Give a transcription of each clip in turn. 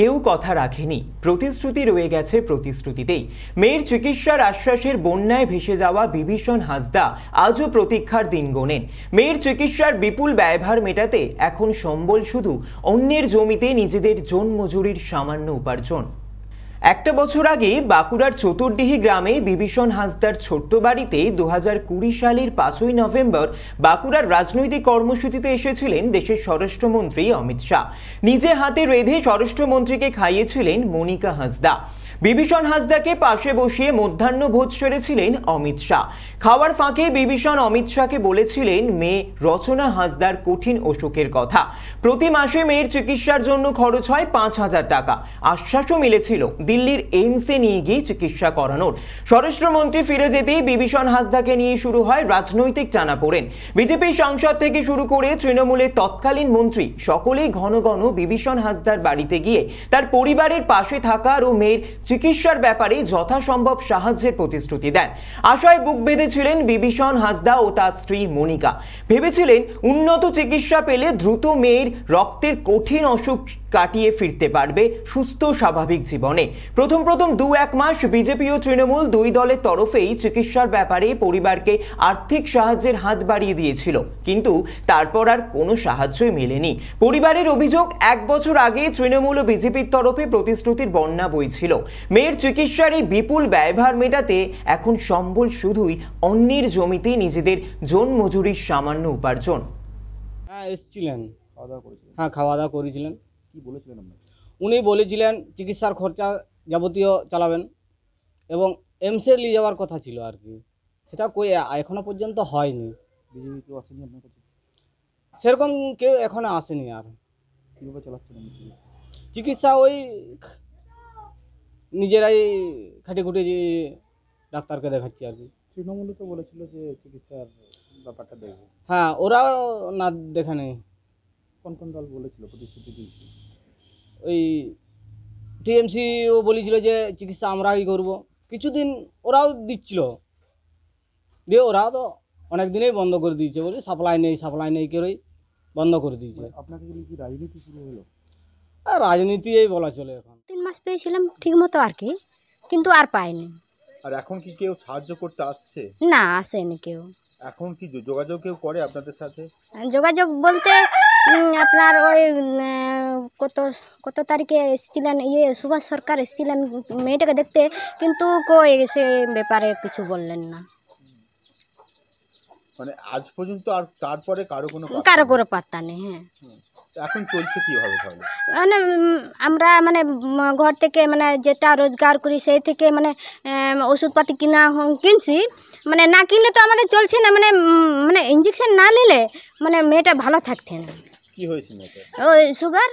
কেউ কথা রাখেনি। প্রতিশ্রুতি রয়ে গেছে প্রতিশ্রুতিতেই। মেয়ের চিকিৎসার আশ্বাসের বন্যায় ভেসে যাওয়া বিভীষণ হাসদা আজও প্রতীক্ষার দিন গোনেন। মেয়ের চিকিৎসার বিপুল ব্যয়ভার মেটাতে এখন সম্বল শুধু অন্যের জমিতে নিজেদের জন মজুরির সামান্য উপার্জন। একটা বছর আগে বাঁকুড়ার চতুর্দিহি গ্রামে বিভীষণ হাসদার ছোট্ট বাড়িতে দু সালের পাঁচই নভেম্বর বাঁকুড়ার রাজনৈতিক কর্মসূচিতে এসেছিলেন দেশের স্বরাষ্ট্রমন্ত্রী অমিত শাহ। নিজে হাতে রেধে স্বরাষ্ট্রমন্ত্রীকে খাইয়েছিলেন মনিকা হাসদা। বিভীষণ হাসদাকে পাশে বসিয়ে মধ্যাহ্ন ভোজ সেরেছিলেন অমিত শাহ। খাওয়ার ফাঁকে বিভীষণ অমিত শাহকে বলেছিলেন, মেয়ে, রচনা হাসদার কঠিন অসুখের কথা। প্রতি মাসে মেয়ের চিকিৎসার জন্য খরচ হয় পাঁচ হাজার টাকা। আশ্বাসও মিলেছিল। দিল্লির এইমসে নিয়ে গিয়ে চিকিৎসা করানোর। স্বরাষ্ট্রমন্ত্রী ফিরে যেতেই বিভীষণ হাসদাকে নিয়ে শুরু হয় রাজনৈতিক টানাপোড়েন। বিজেপি সাংসদ থেকে শুরু করে তৃণমূলের তৎকালীন মন্ত্রী সকলেই ঘন ঘন বিভীষণ হাসদার বাড়িতে গিয়ে তার পরিবারের পাশে থাকার ও মেয়ের চিকিৎসার ব্যাপারে যথাসম্ভব সাহায্যের প্রতিশ্রুতি দেন। আশায় বুক বেঁধেছিলেন বিভীষণ হাসদা ও তার স্ত্রী মনিকা। ভেবেছিলেন উন্নত চিকিৎসা পেলে দ্রুত মেয়ের রক্তের কঠিন অসুখ কাটিয়ে ফিরতে পারবে সুস্থ স্বাভাবিক জীবনে। প্রথম প্রথম দু এক মাস বিজেপি ও তৃণমূল দুই দলের তরফেই চিকিৎসার ব্যাপারে পরিবারকে আর্থিক সাহায্যের হাত বাড়িয়ে দিয়েছিল। কিন্তু তারপর আর কোনো সাহায্যই মেলেনি। পরিবারের অভিযোগ এক বছর আগে তৃণমূল ও বিজেপির তরফে প্রতিশ্রুতির বন্যা বইছিল মেয়ের চিকিৎসার এই বিপুল ব্যয়ভার মেটাতে এখন সম্বল শুধুই অন্যের জমিতে নিজেদের জন মজুরির সামান্য উপার্জন। হ্যাঁ এসছিলেন। খাওয়া দাওয়া করেছিলেন। হ্যাঁ খাওয়া দাওয়া করেছিলেন। কি বলেছিলেন আপনাকে উনি বলেছিলেন চিকিৎসার খরচা যাবতীয় চালাবেন এবং এমসে নিয়ে যাওয়ার কথা ছিল আর কি। সেটা কই এখনও পর্যন্ত হয়নি। বিজেপি কেউ আসেনি আপনার কাছে? সেরকম কেউ এখনও আসেনি আর। কীভাবে চালাচ্ছেন চিকিৎসা? চিকিৎসা ওই নিজেরাই খাটি খুঁটি ডাক্তারকে দেখাচ্ছি আর কি। তৃণমূলে তো বলেছিল যে চিকিৎসার ব্যাপারটা দেখবে। হ্যাঁ ওরাও না দেখা নেই কোন কোন দল বলেছিল প্রতিশ্রুতি দিয়েছিল? ওই টিএমসিও বলেছিল যে চিকিৎসা আমরাই করব। কিছুদিন ওরাও দিচ্ছিল। দিয়ে ওরাও তো অনেক দিনেই বন্ধ করে দিয়েছে বলে সাপ্লাই নেই সাপ্লাই নেই করেই বন্ধ করে দিয়েছে। মানে আপনাকে কি রাজনীতি শুরু হলো? আর রাজনীতি এই বলা চলে এখন। তিন মাস পেয়েছিলাম ঠিক মতো আর কি কিন্তু আর পাইনি। আর এখন কি কেউ সাহায্য করতে আসছে? না আসেনি কেউ। এখন কি যোগাযোগ কেউ করে আপনাদের সাথে? যোগাযোগ বলতে আপনার ওই কত কত তারিখে এসেছিলেন? ইয়ে সুভাষ সরকার এসেছিলেন মেয়েটাকে দেখতে, কিন্তু কই সে ব্যাপারে কিছু বললেন না। মানে আজ পর্যন্ত আর তারপরে কারও কোনো কারও কোনো পাত্তা নেই হ্যাঁ। এখন চলছে কীভাবে তাহলে? মানে আমরা মানে ঘর থেকে মানে যেটা রোজগার করি সেই থেকে মানে ওষুধপাতি কিনা কিনছি। মানে না কিনলে তো আমাদের চলছে না। মানে মানে ইঞ্জেকশন না নিলে মানে মেয়েটা ভালো থাকতে না। কি হয়েছে মেয়েটা ওই সুগার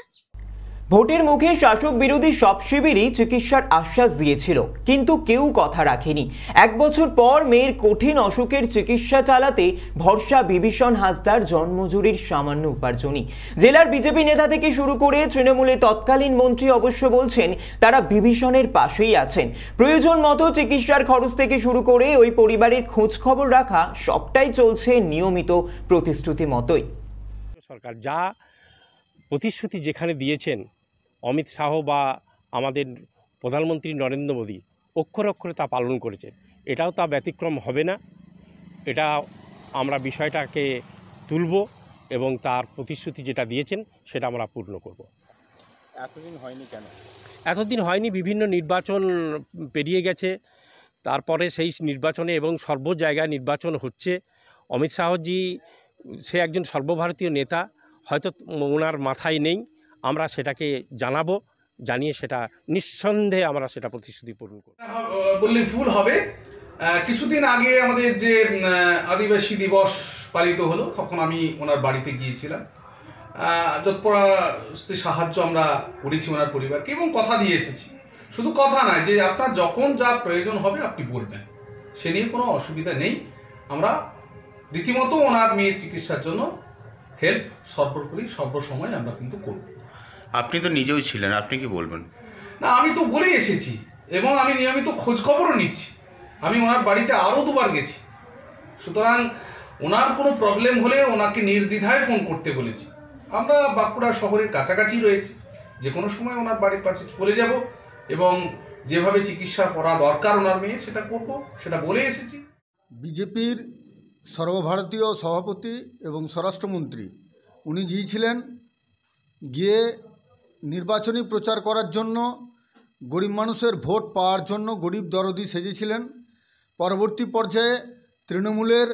ভোটের মুখে শাসক বিরোধী সব শিবিরই চিকিৎসার আশ্বাস দিয়েছিল, কিন্তু কেউ কথা রাখেনি। এক বছর পর মেয়ের কঠিন অসুখের চিকিৎসা চালাতে ভরসা বিভীষণ হাসদার জন্মজুরির সামান্য উপার্জনই। জেলার বিজেপি নেতা থেকে শুরু করে তৃণমূলের তৎকালীন মন্ত্রী অবশ্য বলছেন, তারা বিভীষণের পাশেই আছেন। প্রয়োজন মতো চিকিৎসার খরচ থেকে শুরু করে ওই পরিবারের খোঁজ খবর রাখা সবটাই চলছে নিয়মিত প্রতিশ্রুতি মতোই। সরকার যা প্রতিশ্রুতি যেখানে দিয়েছেন অমিত শাহ বা আমাদের প্রধানমন্ত্রী নরেন্দ্র মোদী অক্ষরে অক্ষরে তা পালন করেছেন এটাও তা ব্যতিক্রম হবে না। এটা আমরা বিষয়টাকে তুলব এবং তার প্রতিশ্রুতি যেটা দিয়েছেন সেটা আমরা পূর্ণ করব। এতদিন হয়নি কেন? এতদিন হয়নি বিভিন্ন নির্বাচন পেরিয়ে গেছে। তারপরে সেই নির্বাচনে এবং সর্ব জায়গায় নির্বাচন হচ্ছে। অমিত শাহজি সে একজন সর্বভারতীয় নেতা হয়তো ওনার মাথায় নেই। আমরা সেটাকে জানাব জানিয়ে সেটা নিঃসন্দেহে আমরা সেটা প্রতিশ্রুতি পূরণ করব। বললে ভুল হবে। কিছুদিন আগে আমাদের যে আদিবাসী দিবস পালিত হলো তখন আমি ওনার বাড়িতে গিয়েছিলাম। আহ, যৎপরাস্তি সাহায্য আমরা করেছি ওনার পরিবারকে এবং কথা দিয়ে এসেছি। শুধু কথা নয় যে আপনার যখন যা প্রয়োজন হবে আপনি বলবেন। সে নিয়ে কোনো অসুবিধা নেই। আমরা রীতিমতো ওনার মেয়ের চিকিৎসার জন্য হেল্প সর্বোপরি সর্বসময় আমরা কিন্তু করব। আপনি তো নিজেও ছিলেন আপনি কি বলবেন? না আমি তো বলেই এসেছি এবং আমি নিয়মিত খোঁজ খবরও নিচ্ছি। আমি ওনার বাড়িতে আরও দুবার গেছি। সুতরাং ওনার কোনো প্রবলেম হলে ওনাকে নির্দ্বিধায় ফোন করতে বলেছি। আমরা বাঁকুড়া শহরের কাছাকাছি রয়েছি। যে কোনো সময় ওনার বাড়ির কাছে চলে যাব এবং যেভাবে চিকিৎসা করা দরকার ওনার মেয়ে সেটা করব সেটা বলে এসেছি। বিজেপির সর্বভারতীয় সভাপতি এবং স্বরাষ্ট্রমন্ত্রী উনি গিয়েছিলেন গিয়ে নির্বাচনী প্রচার করার জন্য, গরিব মানুষের ভোট পাওয়ার জন্য গরিব দরদি সেজেছিলেন। পরবর্তী পর্যায়ে তৃণমূলের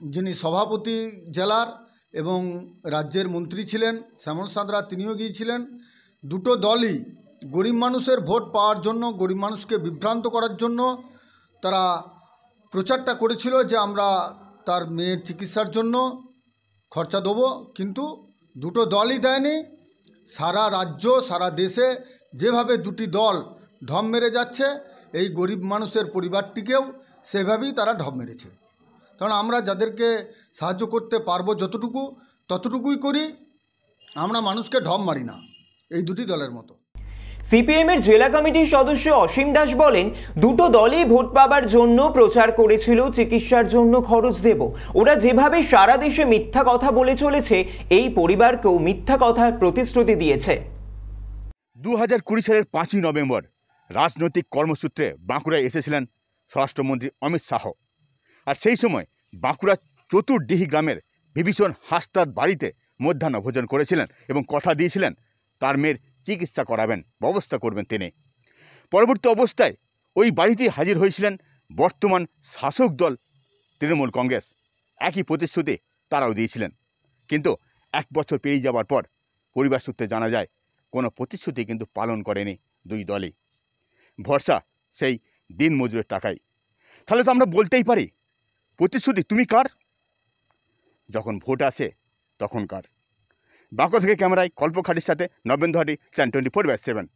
যিনি সভাপতি জেলার এবং রাজ্যের মন্ত্রী ছিলেন, শ্যামল সাঁতরা, তিনিও গিয়েছিলেন। দুটো দলই গরিব মানুষের ভোট পাওয়ার জন্য, গরিব মানুষকে বিভ্রান্ত করার জন্য তারা প্রচারটা করেছিল যে আমরা তার মেয়ের চিকিৎসার জন্য খরচা দেবো। কিন্তু দুটো দলই দেয়নি। সারা রাজ্য, সারা দেশে যেভাবে দুটি দল ঢম মেরে যাচ্ছে, এই গরিব মানুষের পরিবারটিকেও সেভাবেই তারা ঢপ মেরেছে। কারণ আমরা যাদেরকে সাহায্য করতে পারব যতটুকু, ততটুকুই করি, আমরা মানুষকে ঢম মারি না, এই দুটি দলের মতো। সিপিএম এর জেলা কমিটির সদস্য অসীম দাস বলেন, দুটো দলই ভোট পাবার জন্য প্রচার করেছিল, চিকিৎসার জন্য খরচ দেব। ওরা যেভাবে সারা দেশে মিথ্যা কথা বলে চলেছে, এই পরিবারকেও মিথ্যা কথার প্রতিশ্রুতি দিয়েছে। দু হাজার কুড়ি সালের পাঁচই নভেম্বর রাজনৈতিক কর্মসূত্রে বাঁকুড়ায় এসেছিলেন স্বরাষ্ট্রমন্ত্রী অমিত শাহ। আর সেই সময় বাঁকুড়ার চতুর্ডিহি গ্রামের বিভীষণ হাসতার বাড়িতে মধ্যাহ্ন ভোজন করেছিলেন এবং কথা দিয়েছিলেন তার মেয়ের চিকিৎসা করাবেন, ব্যবস্থা করবেন তিনি। পরবর্তী অবস্থায় ওই বাড়িতেই হাজির হয়েছিলেন বর্তমান শাসক দল তৃণমূল কংগ্রেস। একই প্রতিশ্রুতি তারাও দিয়েছিলেন। কিন্তু এক বছর পেরিয়ে যাওয়ার পর পরিবার সূত্রে জানা যায়, কোনো প্রতিশ্রুতি কিন্তু পালন করেনি দুই দলই। ভরসা সেই দিন মজুরের টাকাই তাহলে তো আমরা বলতেই পারি, প্রতিশ্রুতি তুমি কার? যখন ভোট আসে তখন কার? বাঁকুড়া থেকে ক্যামেরায় কল্পখাটির সাথে নবেন্দু হাটি চ্যান টোয়েন্টি ফোর বাই সেভেন।